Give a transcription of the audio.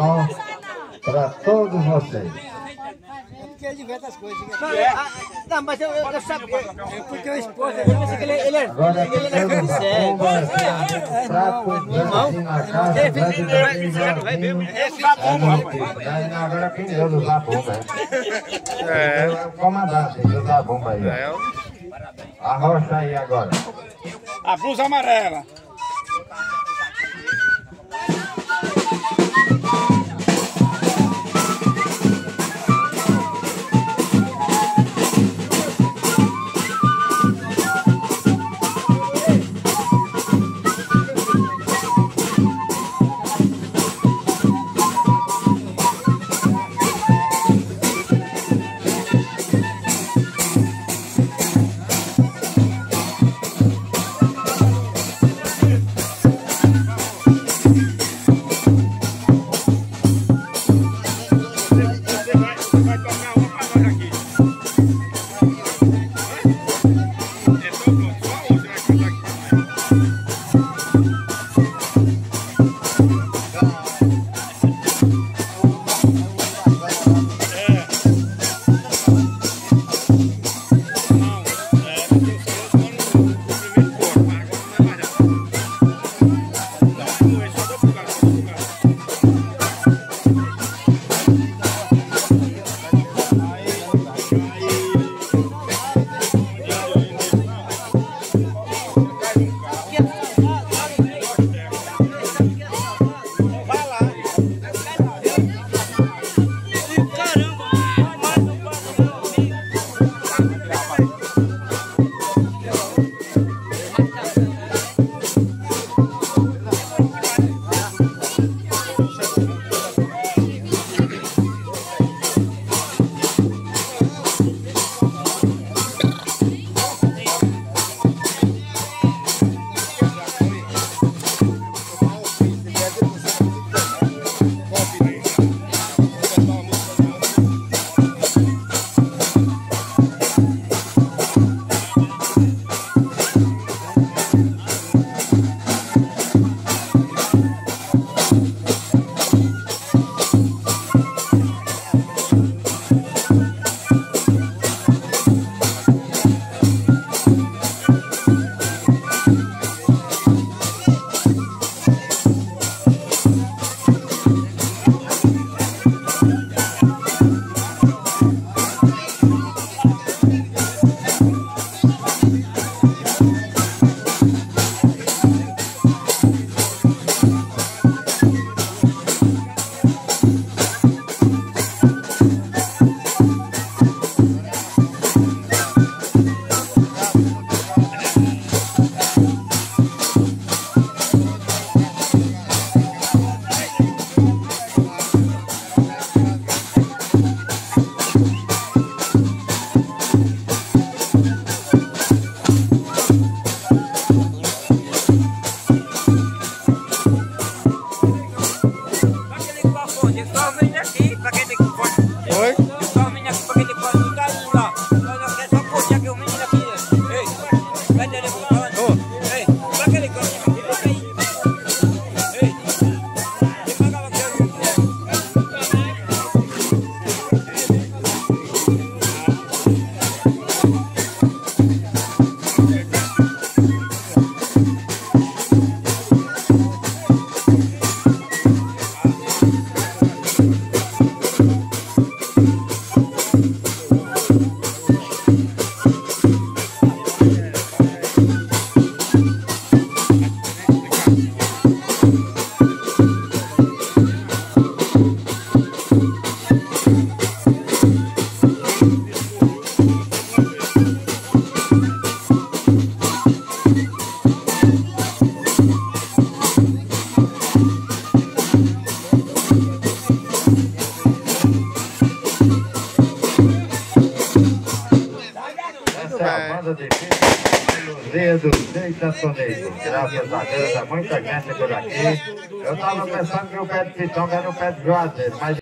som para todos vocês. Porque ele inventa as coisas. Né? Ah, não, mas eu, eu, eu sabia, porque o esposo dele, ele, ele, ele, Agora ele, ele é sério. da Daí agora quem deu usar a bomba? É. o comandante que usa a bomba aí. É. Arrocha aí agora. A blusa amarela. Luzia do Seita Soneiro. Graças a Deus, há muita gente por aqui. Eu estava pensando que o pé de Pitonga era o pé de Juazeiro, mas